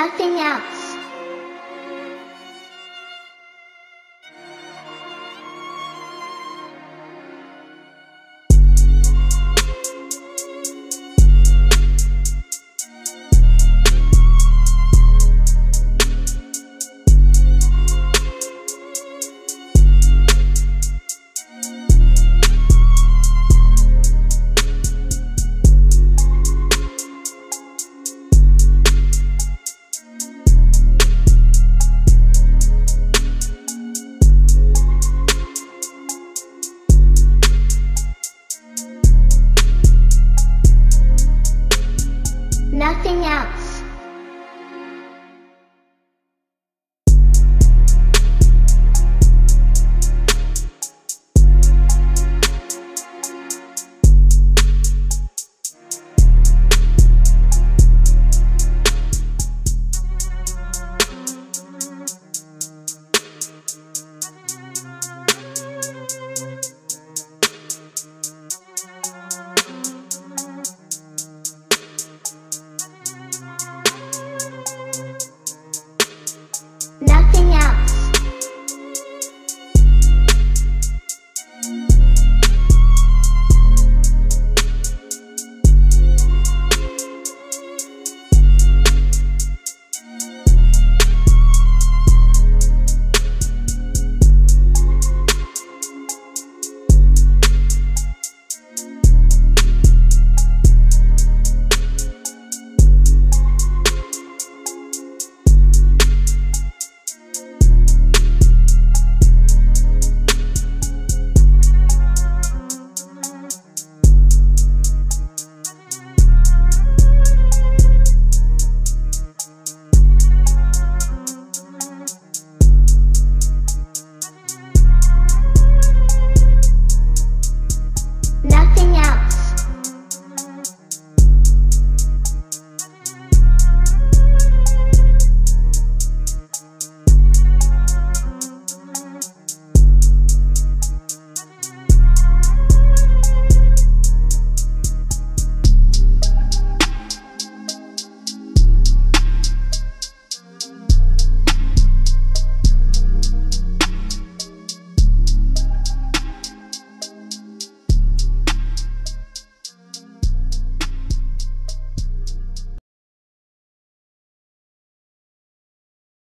nothing else.